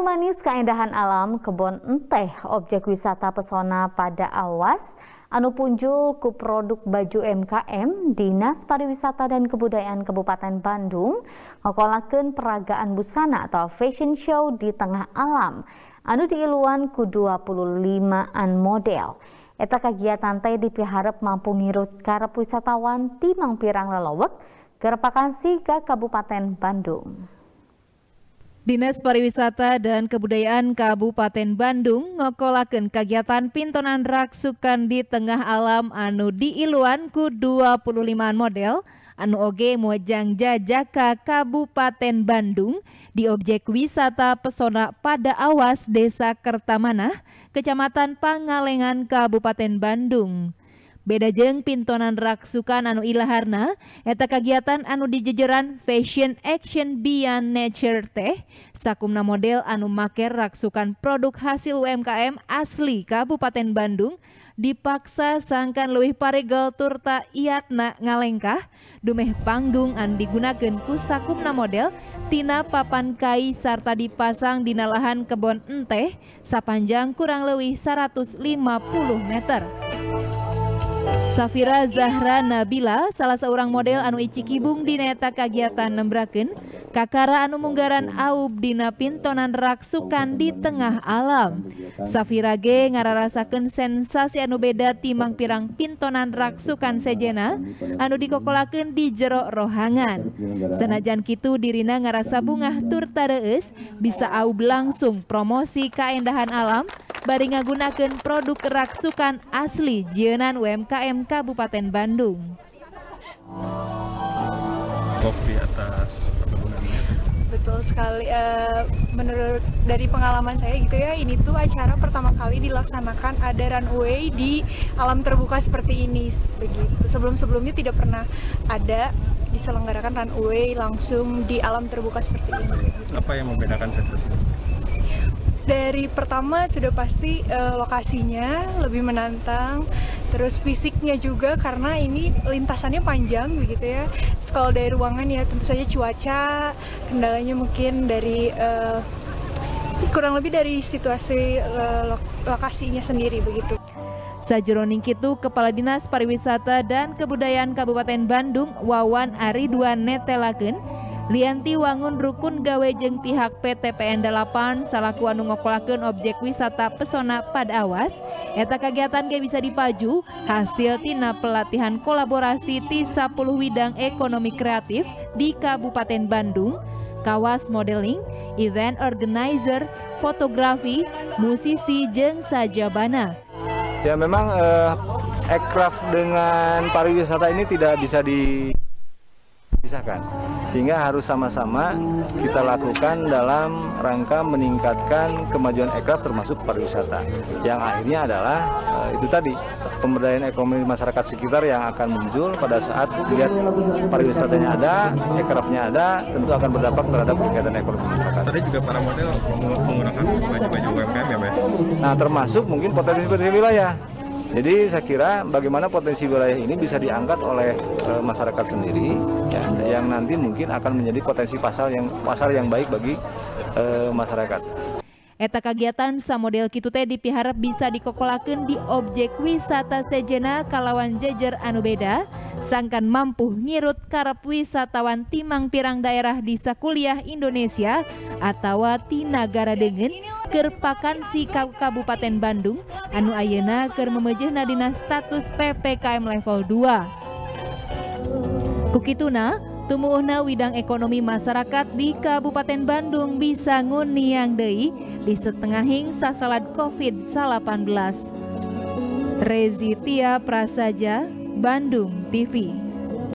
Manis keindahan alam kebun enteh objek wisata pesona pada awas anu punjul ku produk baju MKM Dinas Pariwisata dan Kebudayaan Kabupaten Bandung ngokolakeun peragaan busana atau fashion show di tengah alam anu diiluan ku 25an model. Eta kegiatan teh dipiharap mampu ngirut karep wisatawan timang pirang lelowek kerepakan si ke Kabupaten Bandung. Dinas Pariwisata dan Kebudayaan Kabupaten Bandung ngokolaken kegiatan pintonan raksukan di tengah alam anu diiluan ku 25 model anu oge muajang jajaka Kabupaten Bandung di objek wisata pesona pada awas Desa Kertamanah, Kecamatan Pangalengan, Kabupaten Bandung. Beda jeng pintonan raksukan anu ilaharna. Eta kegiatan anu dijejeran fashion action beyond nature teh. Sakumna model anu make raksukan produk hasil UMKM asli Kabupaten Bandung. Dipaksa sangkan luwih paregel turta iatna ngalengkah. Dumeh panggung anu digunakan ku sakumna model. Tina papan kai sarta dipasang di lahan kebon enteh. Sapanjang kurang lebih 150 meter. Safira Zahra Nabila salah seorang model anu ici kibung di neta kagiatan nembraken kakara anu munggaran aub dina pintonan raksukan di tengah alam. Safira G ngararasakan sensasi anu beda timang pirang pintonan raksukan sejena anu dikokolaken di jero rohangan. Senajan kitu dirina ngarasa bungah tur tareus bisa aub langsung promosi keindahan alam bari ngagunakeun produk raksukan asli jienan UMKM Kabupaten Bandung. Kopi atas. Betul sekali. Uh, menurut dari pengalaman saya gitu ya, ini tuh acara pertama kali dilaksanakan ada runway di alam terbuka seperti ini. Begitu. Sebelum-sebelumnya tidak pernah ada diselenggarakan runway langsung di alam terbuka seperti ini. Apa yang membedakan sensasi? Dari pertama sudah pasti uh, lokasinya lebih menantang terus fisiknya juga karena ini lintasannya panjang begitu ya. Sekolah dari ruangan ya tentu saja cuaca kendalanya mungkin dari uh, kurang lebih dari situasi uh, lokasinya sendiri begitu. Sajeroning Kitu, Kepala Dinas Pariwisata dan Kebudayaan Kabupaten Bandung, Wawan Ariduan Netelaken, Lianti wangun rukun gawe jeng pihak PT PN 8 salaku anu ngokolakeun objek wisata pesona pada awas eta kegiatan ge bisa dipaju hasil tina pelatihan kolaborasi ti 10 widang ekonomi kreatif di Kabupaten Bandung kawas modeling, event organizer, fotografi, musisi jeng sajabana. Ya memang eh, aircraft dengan pariwisata ini tidak bisa di dipisahkan sehingga harus sama-sama kita lakukan dalam rangka meningkatkan kemajuan ekraf termasuk pariwisata yang akhirnya adalah uh, itu tadi pemberdayaan ekonomi masyarakat sekitar yang akan muncul pada saat lihat pariwisatanya ada, ekrafnya ada, tentu akan berdampak terhadap kegiatan ekonomi masyarakat. Tadi juga para model menggunakan baju-baju UMKM ya, Pak? Nah, termasuk mungkin potensi potensi wilayah jadi saya kira bagaimana potensi wilayah ini bisa diangkat oleh e, masyarakat sendiri ya, yang nanti mungkin akan menjadi potensi pasar yang pasar yang baik bagi e, masyarakat. Eta kegiatan sa model kitu teh dipiharap bisa dikokolakeun di objek wisata sejena kalawan jejer anu beda. Sangkan mampu ngirut karep wisatawan timang pirang daerah di sakuliah Indonesia atau ti negara dengan kerpakan si Kabupaten Bandung anu ayeuna keur memejehna dina status PPKM level 2 Kukituna Tumuhna widang ekonomi masyarakat di Kabupaten Bandung bisa nguniang deui di setengahing sasalad COVID-19. Rezi Tia Prasaja, Bandung TV.